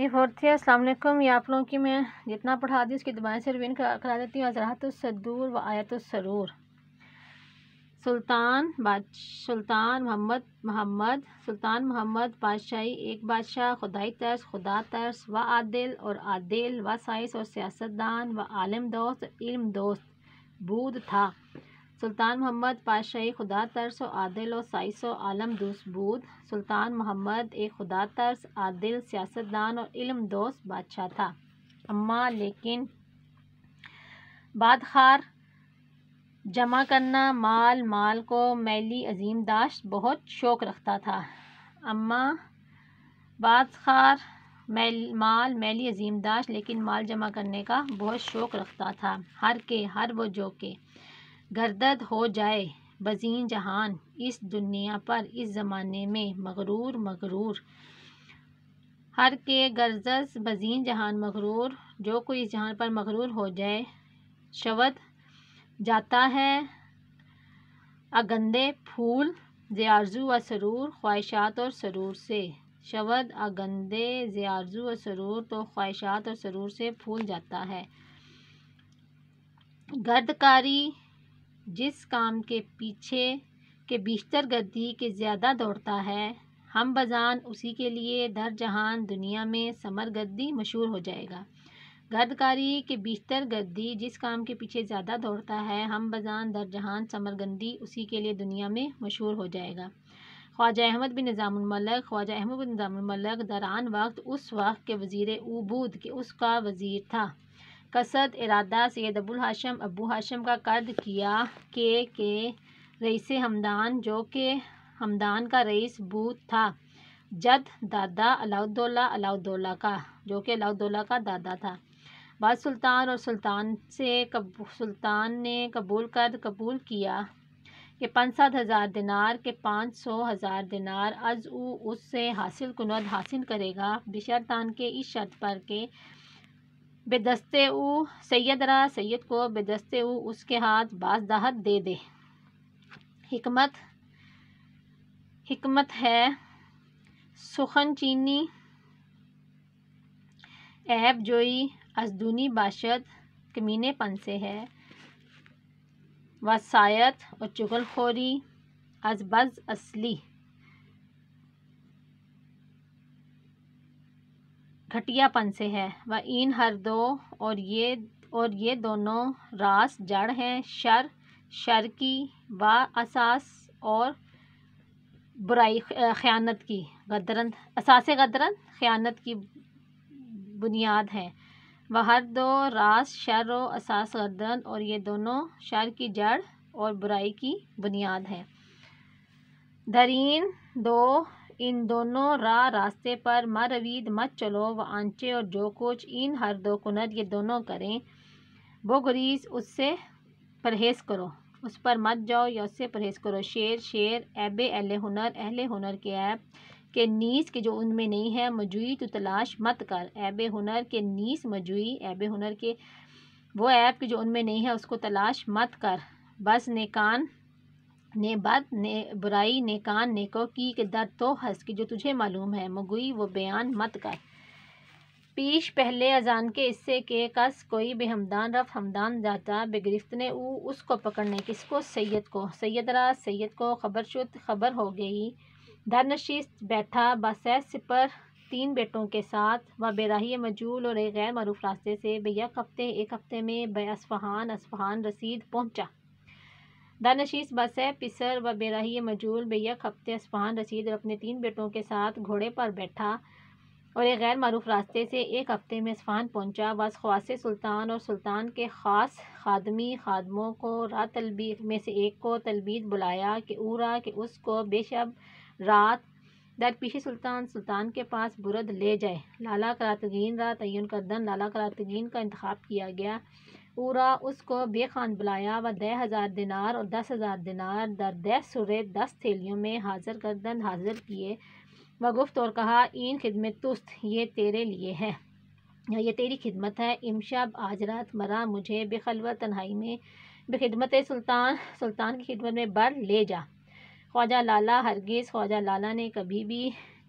जी fourth है अस्सलाम ये आप लोगों की मैं जितना पढ़ा दी उसकी दुबारा से रिवीन करा, करा देती हूँ। अजरात सदूर व आयत सरूर। सुल्तान सुल्तान मोहम्मद मोहम्मद सुल्तान मोहम्मद बादशाही एक बादशाह खुदाई तर्स खुदा तर्स व आदिल और आदिल व साइस और सियासतदान व आलम दोस्त इल्म दोस्त बूद था। सुल्तान मोहम्मद बादशाही खुदा तर्स आदिल और साइस आलम दोस्त बूद। सुल्तान मोहम्मद एक खुदा तर्स, आदिल सियासतदान और इल्म दोस्त बादशाह था। अम्मा, लेकिन बादखार जमा करना माल माल को मैली अजीम दाश्त बहुत शौक़ रखता था। अम्मा, बादखार मैल, माल मैली अजीम दाश्त लेकिन माल जमा करने का बहुत शौक़ रखता था। हर के, हर वो जो के। गर्दद हो जाए, बजीन जहान, इस दुनिया पर, इस ज़माने में, मगरूर मगरूर। हर के गर्जस बजीन जहान, मगरूर। जो कोई इस जहान पर मगरूर हो जाए, शवद जाता है अगंदे फूल, ज़ियारजू व सरूर, ख्वाहिशात और सरूर से। शवद अगंदे, ज़ियारजू व सरूर तो ख्वाहिशात और सरूर से फूल जाता है। गर्दकारी जिस काम के पीछे के बिस्तर गर्दी के ज़्यादा दौड़ता है हम बजान उसी के लिए दर जहान दुनिया में समर गर्दी मशहूर हो जाएगा। गर्दकारी के बिस्तर गर्दी जिस काम के पीछे ज़्यादा दौड़ता है हम बजान दर जहान समरगंदी उसी के लिए दुनिया में मशहूर हो जाएगा। ख्वाजा अहमद बिन निज़ाममलक ख्वाजा अहमद बिन निज़ाममलक दरान वक्त उस वक्त के वज़ी उबूद के, उसका वज़ीर था। कसद इरादा सैद अबुल हाशम, अबू हाशम का कर्द किया के के रईस हमदान, जो कि हमदान का रईस बूत था। जद दादा अलाउद्दौला अलाउद्दौला का, जो कि अलाउद्दौला का दादा था। बाद सुल्तान और सुल्तान से कब, सुल्तान ने कबूल कर कबूल किया कि पाँच सात हज़ार दिनार के पाँच सौ हज़ार दिनार अज उससे हासिल कुनद हासिल करेगा बिशरतान के इस शर्त पर के बेदस्ते उ सैदरा सैयद को बेदस्ते उ उसके हाथ बाज दाहत दे दे। हिकमत हिकमत है सुखन चीनी ऐब जोई, अजदूनी बाशत कमीने पन से है। वसायत और चुगलखोरी, अजबज असली। घटियापन से है। व इन हर दो और ये और ये दोनों रास जड़ हैं। शर शर की व असास और बुराई ख़यानत की गदरन असास गदरन ख़यानत की बुनियाद है। वह हर दो रास, शर व असास गर्दन और ये दोनों शर की जड़ और बुराई की बुनियाद है। दरीन दो इन दोनों राह रास्ते पर मरवीद मत चलो व आंचे और जो कुछ इन हर दो कुनत ये दोनों करें वो गुरीज उससे परहेज़ करो। उस पर मत जाओ या उससे परहेज़ करो। शेर शेर, ऐब अहल हुनर अहल हुनर के ऐब के नीस के जो उनमें नहीं है, मजुई तो तलाश मत कर। ऐब हुनर के नीस, मजुई, ऐब हुनर के वो ऐप के जो उनमें नहीं है, उसको तलाश मत कर। बस नेकान ने बद ने, बुराई नेकान नेको की के दर तो हंस की जो तुझे मालूम है, मगुई वो बयान मत कर। पीश पहले अजान के इससे के कस कोई बेहमदान रफ हमदान जाता बेगिरफ्त ने, ऊ उसको पकड़ने किसको? सैयद को। सैयद रा, सैयद को खबर शुद्ध खबर हो गई। दरनशीस बैठा बसैस पर तीन बेटों के साथ। व बेराही मजूल और एक गैर मरूफ रास्ते से बेयक हफ़्ते एक हफ़्ते में बे असफ़हान असफ़हान रसीद पहुँचा। दानशीस बस, पिसर व बेराही मजूल। बेयक हफ़्ते असफ़हान रसीद और अपने तीन बेटों के साथ घोड़े पर बैठा और एक गैर मरूफ रास्ते से एक हफ़्ते में असफ़हान पहुँचा। बस ख्वास सुल्तान और सुल्तान के ख़ास खादमी खादमों को रात तलबी में से एक को तलबीद बुलाया कि उरा कि उसको बेशब रात दर पीछे सुल्तान सुल्तान के पास बुरद ले जाए। लाला करातगीन रात तयन करदन लाला करातगीन का इंतखब किया गया। पूरा उसको बेखान बुलाया। व दह हज़ार दिनार और दस हज़ार दिनार दर दस सुरे दस थैलियों में हाजिर करदन हाजिर किए। व गुफ्त और कहा, इन खिदमत तुस्त, ये तेरे लिए है। ये तेरी खिदमत है। इमशब आज रात मरा मुझे बेखलवत तन्हाई में। बेखिदमत सुल्तान सुल्तान की खिदमत में बर ले जा। ख्वाजा लाला हरगिज़, ख्वाजा लाला ने कभी भी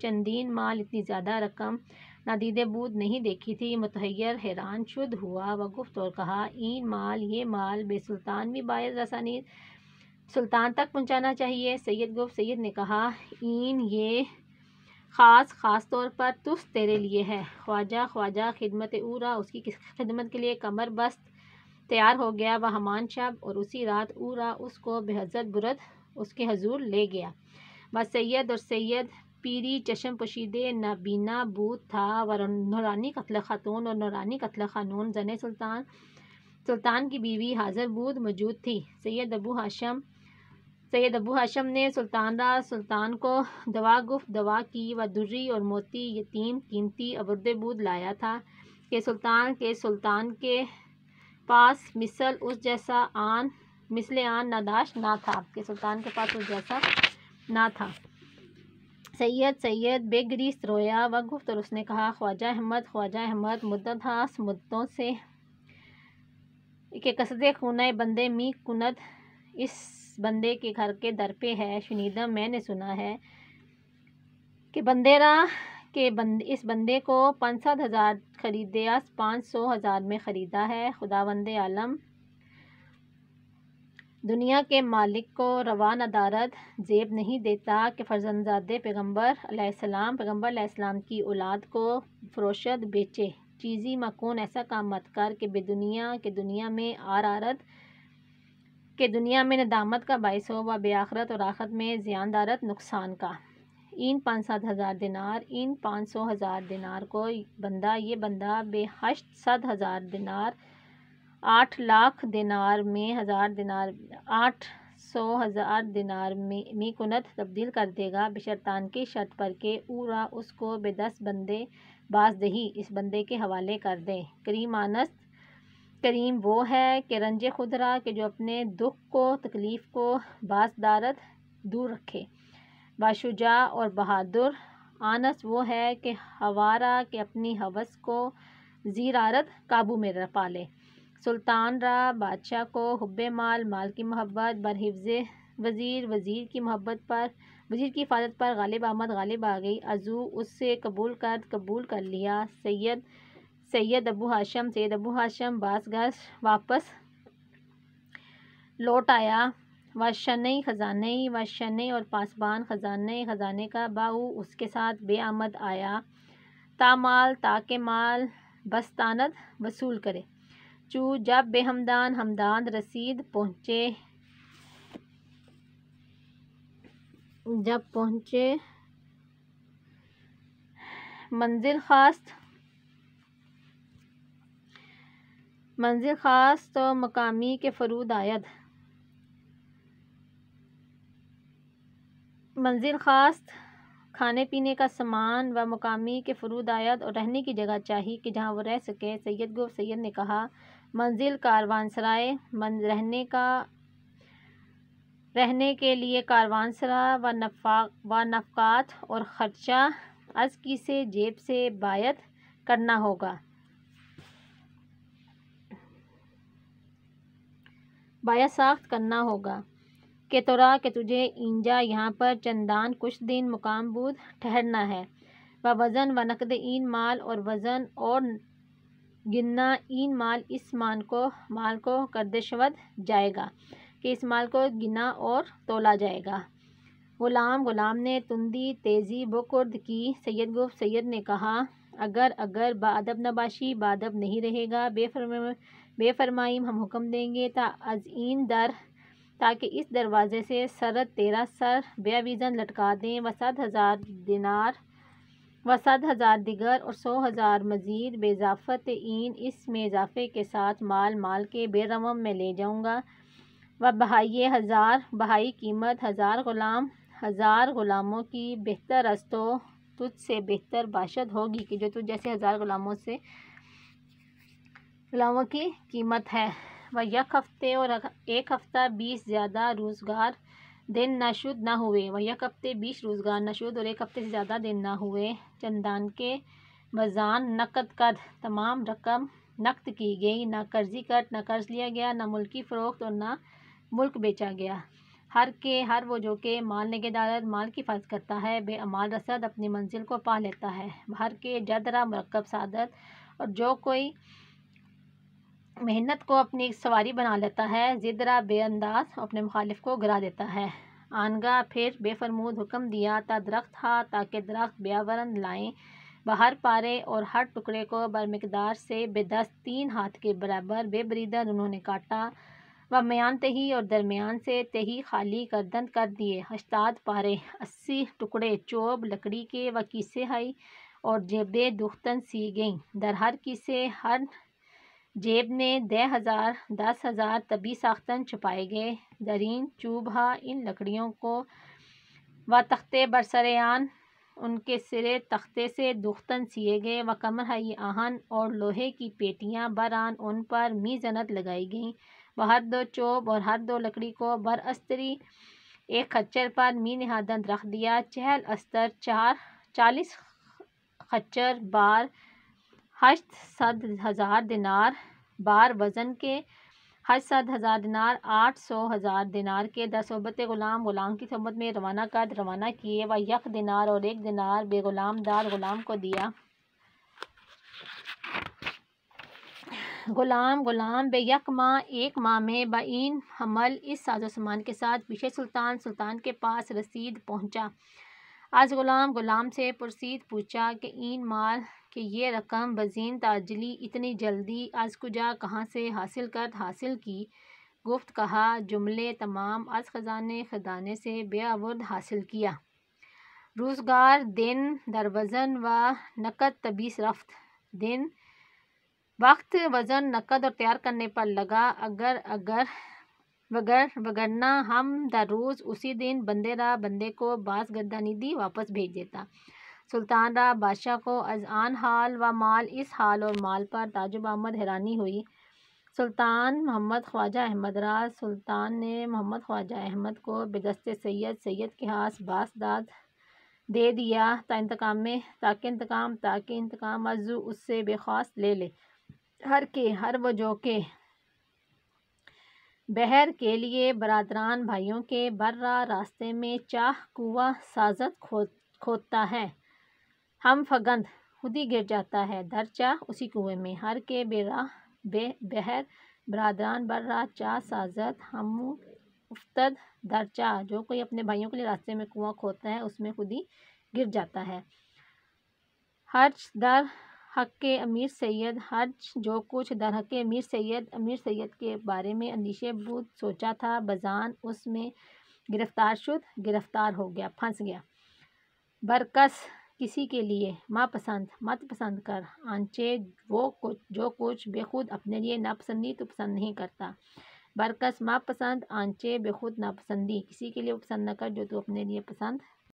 चंदीन माल इतनी ज़्यादा रकम नादीद बूद नहीं देखी थी मतहैर हैरान शुद्ध हुआ व गुफ्त और कहा इन माल, ये माल बेसुल्तान भी बायद रसानी सुल्तान तक पहुंचाना चाहिए। सैयद गुफ्त सैयद ने कहा इन ये ख़ास ख़ास तौर पर तुस तेरे लिए है। ख्वाजा ख्वाजा, खिदमत उरा, उसकी खिदमत के लिए कमर बस्त तैयार हो गया, वह हमान शब और उसी रात उरा उसको बेहज़त बुरद उसके हजूर ले गया। बस सैयद और सैयद पीरी चशम पोशीदे नबीना बूत था व नौरानी कत्ल ख़ातून और नौरानी कत्ल ख़ानून जन सुल्तान सुल्तान की बीवी हाजर बूद मौजूद थी सैयद अबू हाशम सैयद अबू हाशम ने सुल्तान रा सुल्तान को दवा गुफ्त दवा की व दुर्री और मोती यतीम कीमती अबुरद बूद लाया था कि सुल्तान के सुल्तान के पास मिसल उस जैसा आन मिसल आन नादाश ना था कि सुल्तान के पास उस जैसा ना था सैयद सैयद बेगरीस रोया व गुफ्त और उसने कहा, ख्वाजा अहमद ख्वाजा अहमद, मुद्दत हास मुद्दों से के कसदे खून बंदे मी कुनद इस बंदे के घर के दर पे है शुनीदम मैंने सुना है कि बंदेरा के बंद, इस बंदे को पाँच सात हज़ार ख़रीदे पाँच सौ हज़ार में ख़रीदा है, खुदा वंद आलम। दुनिया के मालिक को रवान अदारत जेब नहीं देता कि फ़र्जंदादे पैगंबर सलाम पैगंबर सलाम की औलाद को फ़रोशत बेचे। चीज़ी मकून ऐसा काम मत कर कि बेदुनिया के दुनिया में आर आरत के दुनिया में नदामत का बायस हो व बेआखरत और आखरत में ज़ियानदारत नुकसान का। इन पाँच सात हज़ार दिनार, इन पाँच सौ हज़ार दिनार को बंदा, ये बंदा बेहश सात हज़ार दिनार आठ लाख दिनार में, हज़ार दिनार, आठ सौ हज़ार दिनार में, मी कुनत तब्दील कर देगा। बशरतान की शर्त पर के उरा उसको बेदस बंदे बाज दही, इस बंदे के हवाले कर दें। करीमानस करीम वो है कि रंज खुदरा के जो अपने दुख को, तकलीफ़ को बासदारत दूर रखे। बाशुजा और बहादुर आनस वो है कि हवारा के अपनी हवस को ज़ीरारत काबू में रह पाले सुल्तान रा बादशाह को हुब माल माल की मोहब्बत बरहिफ्ज़ वज़ीर वज़ीर की मोहब्बत पर, वज़ीर की हिफाजत पर गालिब आमद गालिब आ गई। अजू उससे कबूल कर कबूल कर लिया। सैयद सैयद अबू हाशम, सैयद अबू हाशम बास गज वापस लौट आया। व शनई ख़जाने व शनई और पासबान ख़जाने ख़जाने का बाऊ उसके साथ बेआमद आया। ता तामाल ताके माल, बस्तानद वसूल करे। चू जब बेहमदान हमदान रसीद पहुँचे, जब पहुँचे, मंजिल ख़ास मंजिल ख़ास तो मकामी के फ़रूद आयद। मंजिल ख़ास खाने पीने का सामान व मुकामी के फ़रूद आयत और रहने की जगह चाहिए कि जहाँ वो रह सके, सैयद गो सैयद ने कहा मंजिल कारवान सराय रहने का, रहने के लिए कारवानसरा व नफ़ा, व नफ़ात और ख़र्चा अज़ की से जेब से बायत करना होगा। बाया साख्त करना होगा। के तोरा के तुझे इंजा यहाँ पर चंदान कुछ दिन मुकाम बूद ठहरना है। व वज़न व नकद इन माल और वज़न और गिनना इन माल, इस माल को माल को करदशवद जाएगा, कि इस माल को गिना और तोला जाएगा। ग़ुलाम ग़ुलाम ने तुंदी तेज़ी बुकुर्द की। सैयद गुफ, सैयद ने कहा, अगर अगर बादब नबाशी बादब नहीं रहेगा, बेफरमा बेफरमाइम हम हुक्म देंगे ता अज़ीन दर, ताकि इस दरवाज़े से सरद तेरह सर बेवीज़न लटका दें। व सात हज़ार दिनार व सात हज़ार दिगर और सौ हज़ार मज़ीद बेजाफ़त इन इसमें इजाफ़े के साथ माल माल के बेरवम में ले जाऊँगा। व बहाई हज़ार, बहाई कीमत हज़ार ग़ुलाम, हज़ार ग़ुलामों की बेहतर अस्तो तुझ से बेहतर बाशत होगी कि जो तुझ जैसे हज़ार ग़ुलामों से, ग़ुलामों की कीमत है। व यक हफ़्ते और एक हफ़्ता बीस ज़्यादा रोज़गार दिन नाशुद ना हुए व यक हफ़्ते बीस रोज़गार नशुद और एक हफ़्ते से ज़्यादा दिन ना हुए चंदान के मजान नकद कद। तमाम रकम नकद की गई। ना कर्जी कट, ना कर्ज लिया गया, ना मुल्की फ़रोख्त और ना मुल्क बेचा गया। हर के, हर वो जो के माल नगेदारत माल की फ़र्ज़ करता है। बेअमाल रसद अपनी मंजिल को पा लेता है। हर के जदरा मरकब सादत और जो कोई मेहनत को अपनी एक सवारी बना लेता है, जिदरा बेअंदाज अपने मुखालिफ को गिरा देता है। आनगा फिर बेफरमूद हुक्म दिया, ता दरख्त था, ताकि दरख्त ब्यावरन लाएँ। बाहर पारे और हर टुकड़े को बरमकदार से बेदस तीन हाथ के बराबर बेबरीदर उन्होंने काटा। व मयान तही और दरमियान से तही खाली करदन कर दिए। हश्ताद पारे, अस्सी टुकड़े चोब लकड़ी के व किसे हई और जेबे दुख्तन सी गईं। दर हर किसे, हर जेब ने दह हज़ार, दस हज़ार तबी साख्तन छुपाए गए। दरीन चूबहा इन लकड़ियों को व तख्ते बरसरेआन, उनके सिरे तख्ते से दुख्तन सिए गए। व कमर हई आहन और लोहे की पेटियाँ बरान उन पर मी मीजनत लगाई गईं। व हर दो चोब और हर दो लकड़ी को बर अस्तरी एक खच्चर पर मी नहादन रख दिया। चहल अस्तर चार, चालीस खच्चर बार हश्त सद हज़ार दिनार, बार वज़न के हज सद हज़ार दिनार, आठ सौ हज़ार दिनार के दस सोबत ग़ुलाम ग़ुलाम की सोबत में रवाना कर, रवाना किए व यक दिनार और एक दिनार बेगुलाम दार ग़ुलाम को दिया। ग़ुलाम ग़ुलाम बे यक माह एक माह में बीन हमल इस साजो सामान के साथ पीछे सुल्तान सुल्तान के पास रसीद पहुँचा। आज ग़ुलाम ग़ुलाम से पुरसीद पूछा कि इन माल कि ये रकम बजीन ताजली इतनी जल्दी आज कुजा कहाँ से हासिल कर, हासिल की? गुफ्त कहा, जुमले तमाम अज ख़जाने खजाने से बेआवुद हासिल किया। रोज़गार दिन, दरवज़न व नकद तबीस रफ्त दिन। वक्त, वज़न, नकद और तैयार करने पर लगा, अगर अगर, वगर, वगरना हम दर रोज़ उसी दिन बंदे रा बंदे को बास गर्दानिदी वापस भेज देता। सुल्तान रा बादशाह को अजान हाल व माल, इस हाल और माल पर ताजुब अहमद हैरानी हुई। सुल्तान मोहम्मद ख्वाजा अहमद राज सुल्तान ने मोहम्मद ख्वाजा अहमद को बेदस्त सैयद सैयद के हाथ बासदाद दे दिया ता इंतकाम में ताकि इंतकाम ताकि इंतकाम अजू उससे बेखास ले ले। हर के, हर वजह के बहर के लिए बरदरान भाइयों के बर्रा रास्ते में चाह कुआ साजत खो, खोदता है। हम फगंद, खुद ही गिर जाता है। दर चाह उसी कुएँ में। हर के बेरा, बे, बहर, बरदरान, बर्रा चाह साजत, हम, उफ्तद दर चाह जो कोई अपने भाइयों के लिए रास्ते में कुआँ खोदता है, उसमें खुद ही गिर जाता है। हर्ज दर हक के अमीर सैयद हज जो कुछ दर हक अमीर सैयद अमीर सैयद के बारे में अंदिशे बुद सोचा था। बजान उसमें गिरफ़्तार शुद गिरफ़्तार हो गया, फंस गया। बरकस किसी के लिए मापसंद मत पसंद कर, आंचे वो कुछ जो कुछ बेखुद अपने लिए नापसंदी तो पसंद नहीं करता। बरकस, मापसंद, आंचे बेखुद नापसंदी, किसी के लिए पसंद न कर, जो तू अपने लिए पसंद